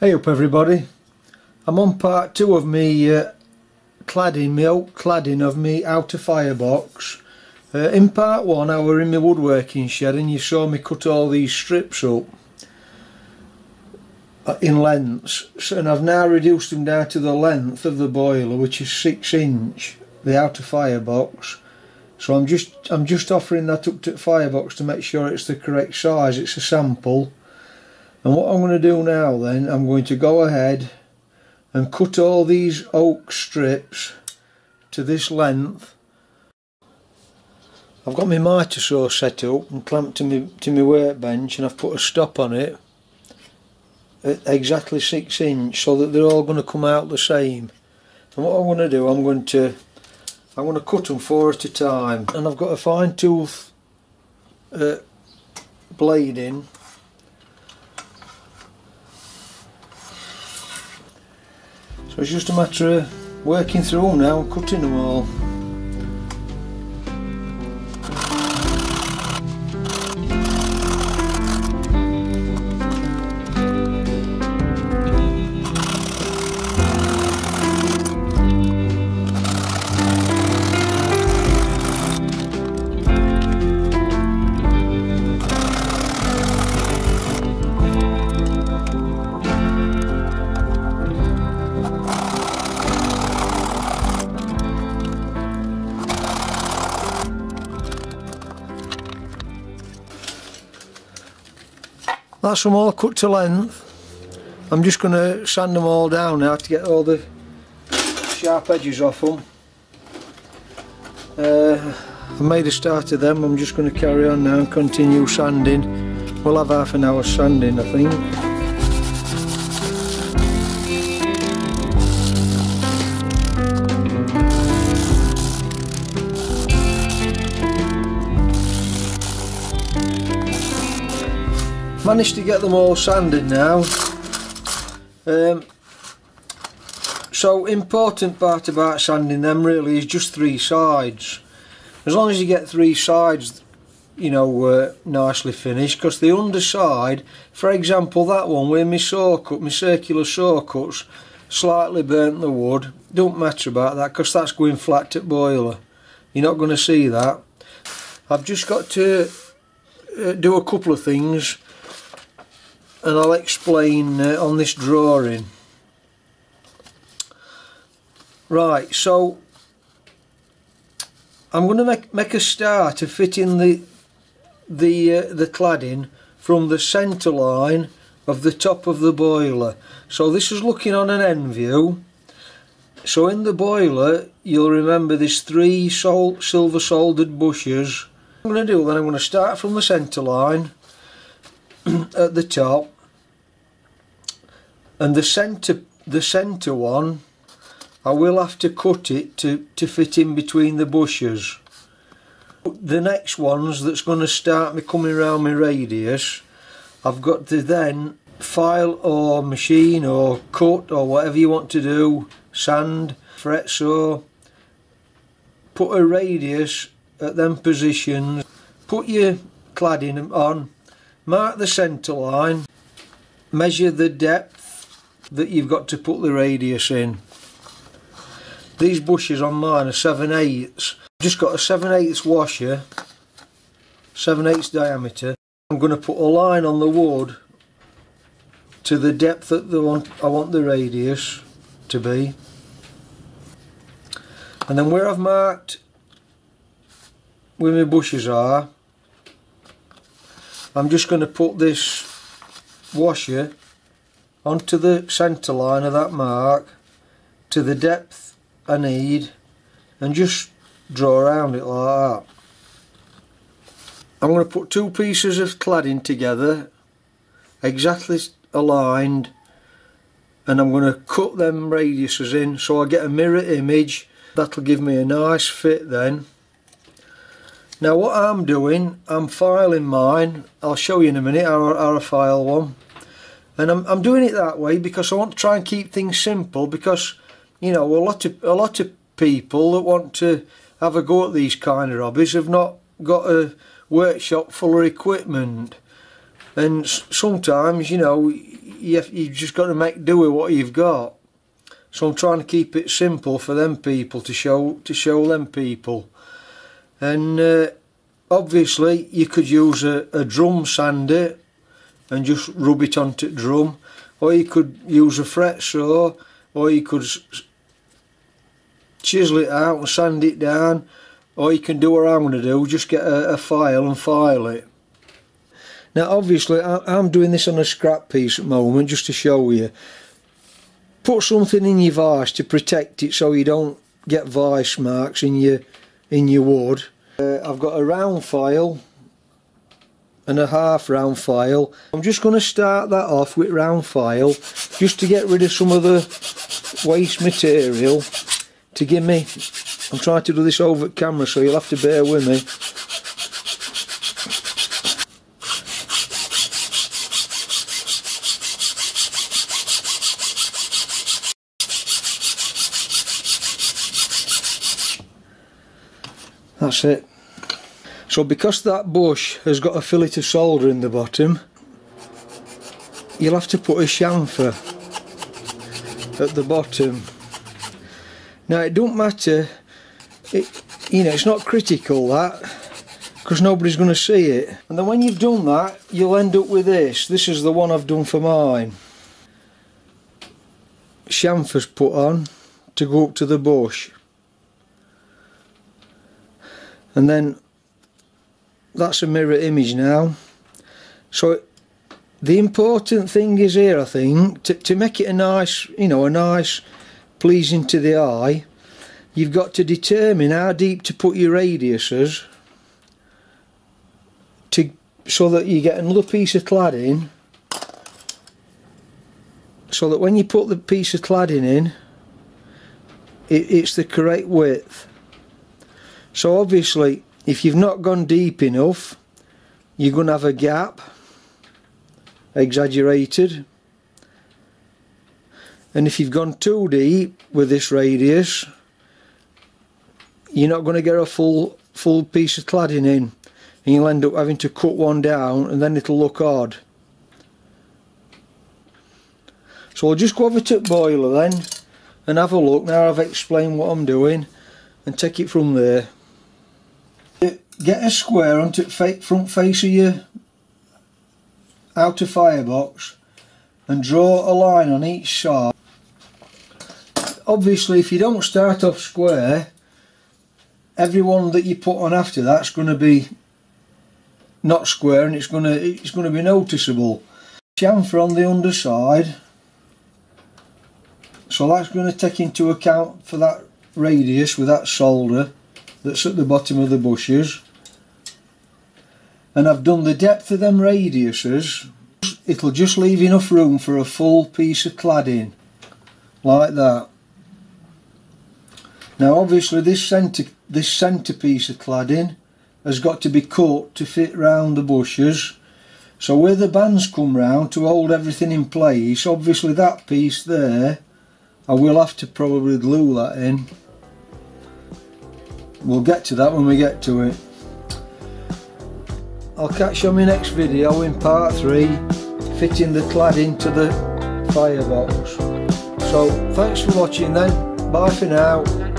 Hey up everybody, I'm on part two of me uh, cladding, my oak cladding of me outer firebox. Uh, in part one I were in my woodworking shed and you saw me cut all these strips up uh, in lengths and I've now reduced them down to the length of the boiler which is 6 inch, the outer firebox. So I'm just I'm just offering that up to the firebox to make sure it's the correct size, it's a sample and what I'm going to do now then I'm going to go ahead and cut all these oak strips to this length. I've got my mitre saw set up and clamped to my, to my workbench and I've put a stop on it at exactly 6 inch so that they're all going to come out the same. And what I'm going to do I'm going to I'm going to cut them four at a time. And I've got a fine tooth uh, blade in It's just a matter of working through now cutting them all. That's them all cut to length. I'm just going to sand them all down now to get all the sharp edges off them. Uh, I've made a start of them, I'm just going to carry on now and continue sanding. We'll have half an hour sanding I think. Managed to get them all sanded now. Um, so important part about sanding them really is just three sides. As long as you get three sides you know uh, nicely finished because the underside for example that one where my saw cut my circular saw cuts slightly burnt the wood don't matter about that because that's going flat to boiler. You're not going to see that. I've just got to uh, do a couple of things and I'll explain uh, on this drawing. Right so I'm going to make, make a start of fitting the the uh, the cladding from the centre line of the top of the boiler. So this is looking on an end view. So in the boiler you'll remember there's three sol silver soldered bushes. I'm going to do then I'm going to start from the centre line at the top and the centre the centre one I will have to cut it to, to fit in between the bushes. The next ones that's going to start me coming around my radius I've got to then file or machine or cut or whatever you want to do sand fret saw put a radius at them positions. Put your cladding on mark the centre line, measure the depth that you've got to put the radius in. These bushes on mine are 7 eighths. Just got a 7 eighths washer, 7 eighths diameter. I'm going to put a line on the wood to the depth that the want, I want the radius to be. And then where I've marked where my bushes are, I'm just going to put this washer onto the centre line of that mark to the depth I need and just draw around it like that. I'm going to put two pieces of cladding together exactly aligned and I'm going to cut them radiuses in so I get a mirror image that'll give me a nice fit then now what I'm doing, I'm filing mine, I'll show you in a minute how, how I file one. And I'm, I'm doing it that way because I want to try and keep things simple because, you know, a lot of, a lot of people that want to have a go at these kind of hobbies have not got a workshop full of equipment. and sometimes you know you you've just got to make do with what you've got so I'm trying to keep it simple for them people to show to show them people and uh, obviously you could use a, a drum sander and just rub it onto the drum. Or you could use a fret saw or you could chisel it out and sand it down. Or you can do what I'm going to do just get a, a file and file it. Now obviously I'm doing this on a scrap piece at the moment just to show you. Put something in your vise to protect it so you don't get vise marks in your in your wood. Uh, I've got a round file and a half round file. I'm just going to start that off with round file just to get rid of some of the waste material to give me, I'm trying to do this over camera so you'll have to bear with me. That's it. So because that bush has got a fillet of solder in the bottom, you'll have to put a chamfer at the bottom. Now it don't matter, it, you know, it's not critical that, because nobody's going to see it. And then when you've done that, you'll end up with this. This is the one I've done for mine. Chamfer's put on to go up to the bush. And then that's a mirror image now. So the important thing is here I think to, to make it a nice you know a nice pleasing to the eye you've got to determine how deep to put your radiuses to so that you get another piece of cladding. So that when you put the piece of cladding in it, it's the correct width. So obviously if you've not gone deep enough you're going to have a gap. Exaggerated. And if you've gone too deep with this radius you're not going to get a full full piece of cladding in. And you'll end up having to cut one down and then it'll look odd. So I'll just go over to the boiler then and have a look. Now I've explained what I'm doing and take it from there get a square onto the front face of your outer firebox and draw a line on each side. Obviously if you don't start off square every one that you put on after that's going to be not square and it's going to it's going to be noticeable. Chamfer on the underside so that's going to take into account for that radius with that solder that's at the bottom of the bushes and I've done the depth of them radiuses it'll just leave enough room for a full piece of cladding. Like that. Now obviously this centre this centre piece of cladding has got to be cut to fit round the bushes. So where the bands come round to hold everything in place obviously that piece there I will have to probably glue that in. We'll get to that when we get to it I'll catch you on my next video in part 3 fitting the clad into the firebox. So thanks for watching then. Bye for now